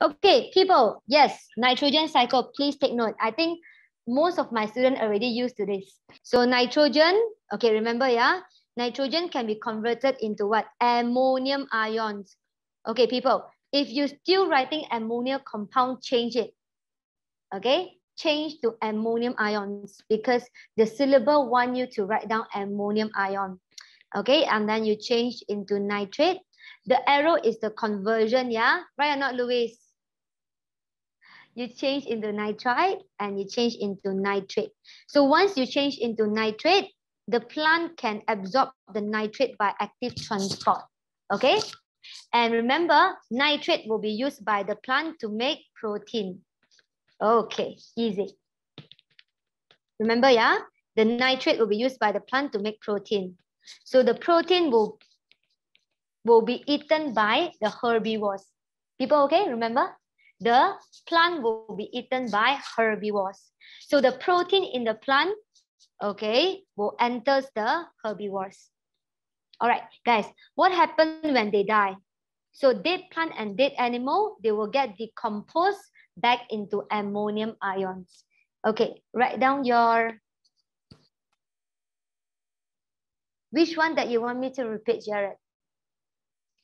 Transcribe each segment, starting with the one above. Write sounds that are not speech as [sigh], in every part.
Okay, people, yes, nitrogen cycle, please take note. I think most of my students already used to this. So nitrogen, okay, remember, yeah? Nitrogen can be converted into what? Ammonium ions. Okay, people, if you're still writing ammonia compound, change it. Okay, change to ammonium ions because the syllable want you to write down ammonium ion. Okay, and then you change into nitrate. The arrow is the conversion, yeah? Right or not, Louis? You change into nitrite and you change into nitrate. So once you change into nitrate, the plant can absorb the nitrate by active transport. Okay? And remember, nitrate will be used by the plant to make protein. Okay, easy. Remember, yeah? The nitrate will be used by the plant to make protein. So the protein will, will be eaten by the herbivores. People okay? Remember? The plant will be eaten by herbivores. So the protein in the plant, okay, will enter the herbivores. All right, guys, what happens when they die? So dead plant and dead animal, they will get decomposed back into ammonium ions. Okay, write down your, which one that you want me to repeat, Jared?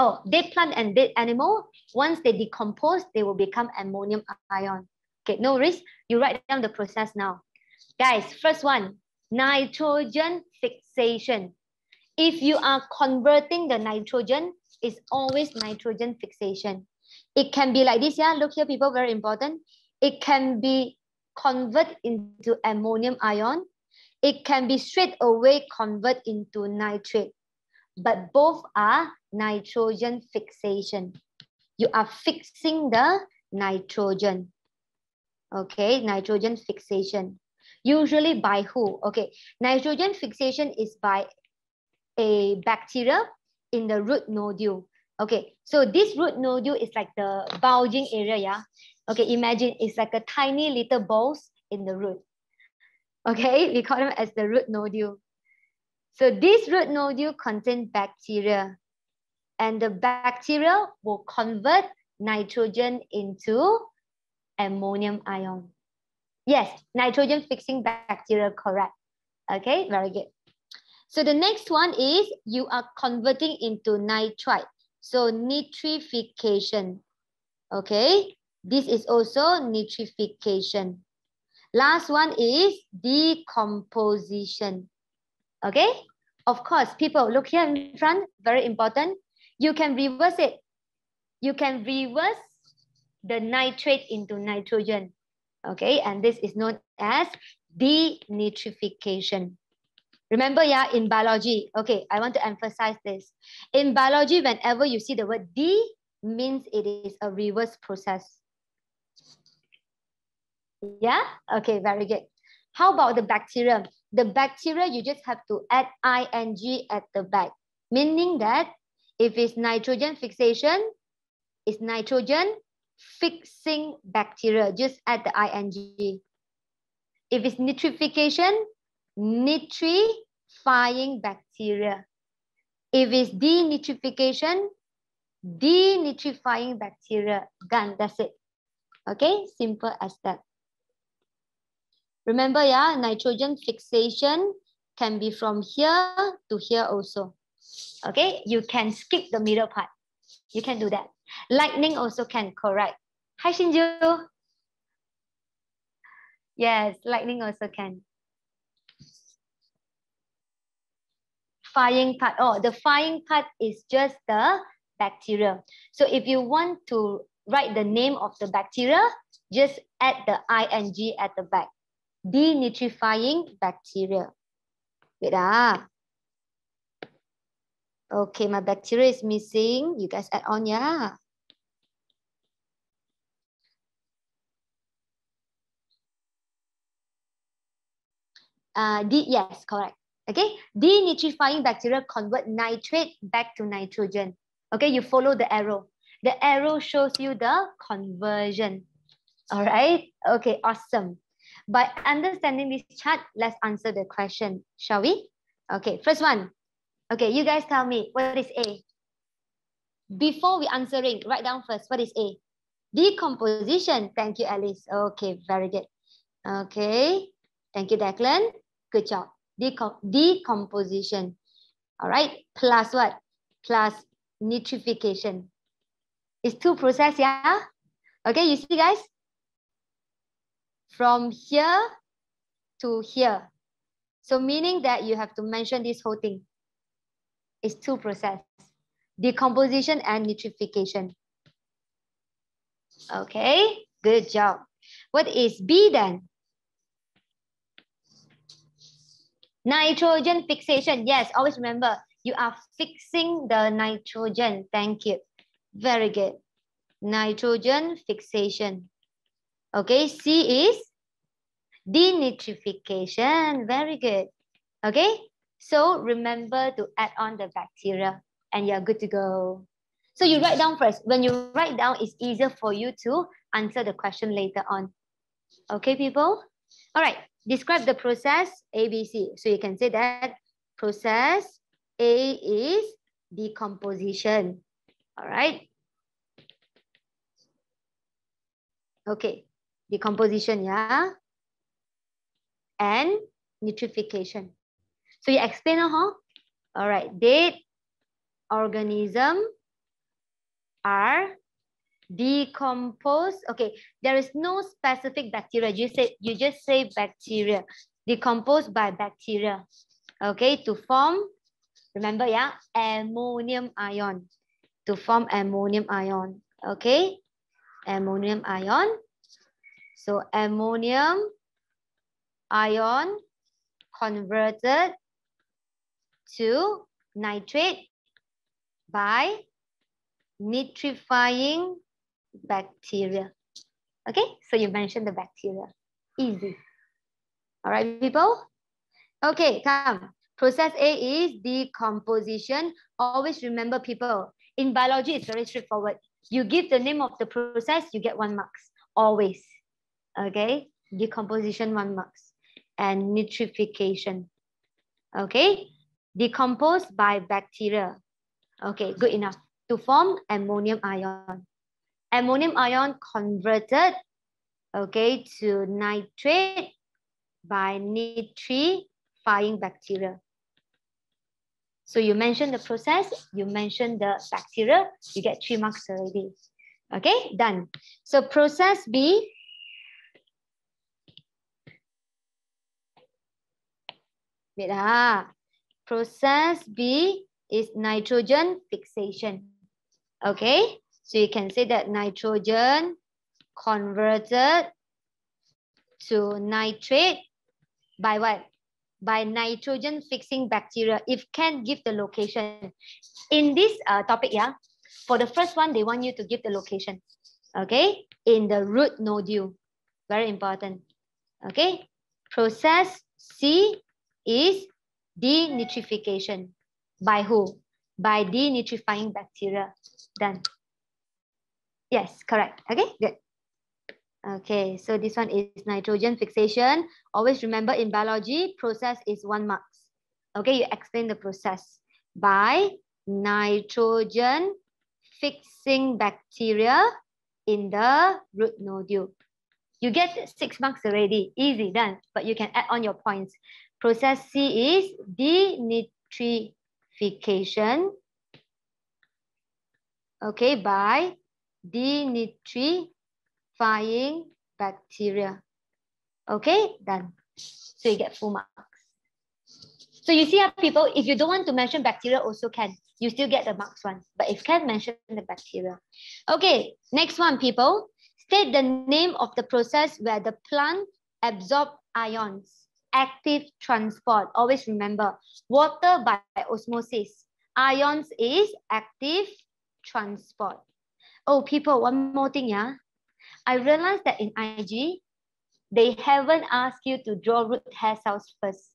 Oh, dead plant and dead animal, once they decompose, they will become ammonium ion. Okay, no risk. You write down the process now. Guys, first one, nitrogen fixation. If you are converting the nitrogen, it's always nitrogen fixation. It can be like this, yeah. Look here, people, very important. It can be convert into ammonium ion. It can be straight away convert into nitrate. But both are nitrogen fixation. You are fixing the nitrogen. Okay, nitrogen fixation. Usually by who? Okay, nitrogen fixation is by a bacteria in the root nodule. Okay, so this root nodule is like the bulging area, yeah? Okay, imagine it's like a tiny little balls in the root. Okay, we call them as the root nodule. So this root nodule contains bacteria and the bacteria will convert nitrogen into ammonium ion. Yes, nitrogen fixing bacteria, correct. Okay, very good. So the next one is you are converting into nitrite. So nitrification. Okay, this is also nitrification. Last one is decomposition. Okay, of course, people look here in front, very important. You can reverse it. You can reverse the nitrate into nitrogen. Okay, and this is known as denitrification. Remember, yeah, in biology, okay, I want to emphasize this. In biology, whenever you see the word D, means it is a reverse process. Yeah, okay, very good. How about the bacteria? The bacteria, you just have to add ing at the back, meaning that if it's nitrogen fixation, it's nitrogen fixing bacteria, just add the ing. If it's nitrification, nitrifying bacteria. If it's denitrification, denitrifying bacteria. Done, that's it. Okay, simple as that. Remember, yeah, nitrogen fixation can be from here to here also. Okay, you can skip the middle part. You can do that. Lightning also can correct. Hi, Shinju. Yes, lightning also can. Flying part, oh, the flying part is just the bacteria. So if you want to write the name of the bacteria, just add the ing at the back. Denitrifying bacteria. Wait ah. Okay, my bacteria is missing. You guys add on, yeah. Uh, D, yes, correct. Okay, denitrifying bacteria convert nitrate back to nitrogen. Okay, you follow the arrow. The arrow shows you the conversion. All right, okay, awesome. By understanding this chart, let's answer the question, shall we? Okay, first one. Okay, you guys tell me, what is A? Before we answering, write down first, what is A? Decomposition. Thank you, Alice. Okay, very good. Okay. Thank you, Declan. Good job. Decom decomposition. All right. Plus what? Plus nitrification. It's two process, yeah? Okay, you see, guys? From here to here. So meaning that you have to mention this whole thing. It's two process. Decomposition and nitrification. Okay, good job. What is B then? Nitrogen fixation. Yes, always remember, you are fixing the nitrogen. Thank you. Very good. Nitrogen fixation. Okay, C is denitrification. Very good. Okay, so remember to add on the bacteria and you're good to go. So you write down first. When you write down, it's easier for you to answer the question later on. Okay, people? All right, describe the process ABC. So you can say that process A is decomposition. All right. Okay, decomposition, yeah. And nitrification. So you explain, huh? All right, dead organism are decomposed. Okay, there is no specific bacteria. You say you just say bacteria, decomposed by bacteria. Okay, to form, remember, yeah, ammonium ion. To form ammonium ion. Okay, ammonium ion. So ammonium ion converted to nitrate by nitrifying bacteria. Okay, so you mentioned the bacteria. Easy. All right, people? Okay, come. Process A is decomposition. Always remember, people, in biology, it's very straightforward. You give the name of the process, you get one marks. Always. Okay, decomposition, one marks. And nitrification. Okay, decomposed by bacteria. Okay, good enough. To form ammonium ion. Ammonium ion converted, okay, to nitrate by nitrifying bacteria. So you mentioned the process, you mentioned the bacteria, you get three marks already. Okay, done. So process B, wait, ah, process B is nitrogen fixation. Okay, so you can say that nitrogen converted to nitrate by what? By nitrogen fixing bacteria. If can give the location. In this uh, topic, yeah, for the first one, they want you to give the location. Okay, in the root nodule. Very important. Okay, process C is denitrification. By who? By denitrifying bacteria. Done. Yes, correct. Okay, good. Okay, so this one is nitrogen fixation. Always remember in biology, process is one marks. Okay, you explain the process. By nitrogen fixing bacteria in the root nodule. You get six marks already, easy, done. But you can add on your points. Process C is denitrification okay, by denitrifying bacteria. Okay, done. So you get full marks. So you see how people, if you don't want to mention bacteria also can, you still get the marks one. But if can mention the bacteria. Okay, next one people. State the name of the process where the plant absorb ions active transport. Always remember, water by osmosis. Ions is active transport. Oh, people, one more thing, yeah. I realized that in IG, they haven't asked you to draw root hair cells first.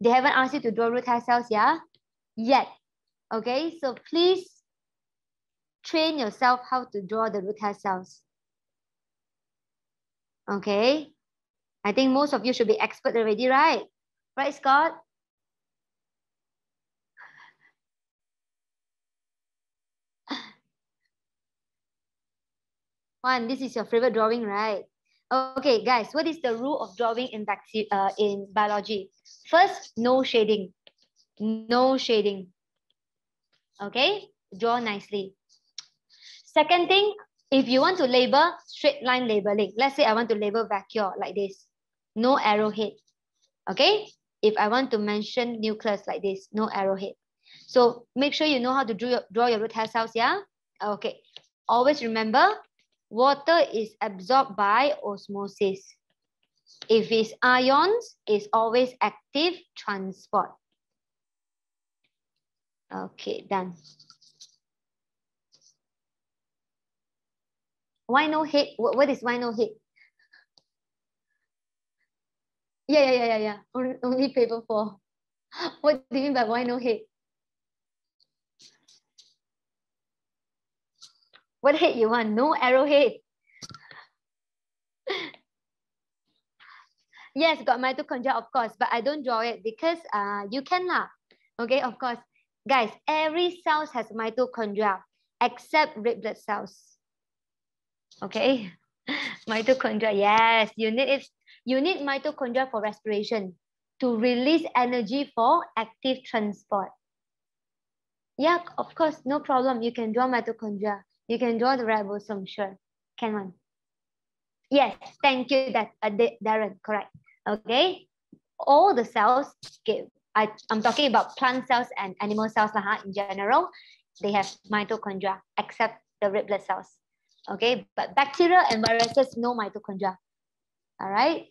They haven't asked you to draw root hair cells, yeah? Yet. Okay, so please train yourself how to draw the root hair cells. Okay. I think most of you should be expert already, right? Right, Scott? [sighs] One, this is your favorite drawing, right? Okay, guys, what is the rule of drawing in, uh, in biology? First, no shading. No shading. Okay, draw nicely. Second thing, if you want to label, straight line labeling. Let's say I want to label vacuole like this. No arrowhead. Okay, if I want to mention nucleus like this, no arrowhead. So make sure you know how to draw your, draw your root hair cells, yeah? Okay, always remember, water is absorbed by osmosis. If it's ions, it's always active transport. Okay, done. Why no head? What is why no head? Yeah, yeah, yeah, yeah, yeah. Only, only paper four. [laughs] What do you mean by why no head? What head you want? No arrowhead. [laughs] yes, got mitochondria, of course, but I don't draw it because uh, you can lah. Okay, of course. Guys, every cell has mitochondria except red blood cells. Okay, [laughs] mitochondria, yes, you need it. You need mitochondria for respiration to release energy for active transport. Yeah, of course, no problem. You can draw mitochondria. You can draw the ribosome, sure. Can one? Yes, thank you, that uh, Darren, correct. Okay, all the cells, okay, I, I'm talking about plant cells and animal cells lah, in general, they have mitochondria, except the red blood cells. Okay, but bacteria and viruses, no mitochondria. All right,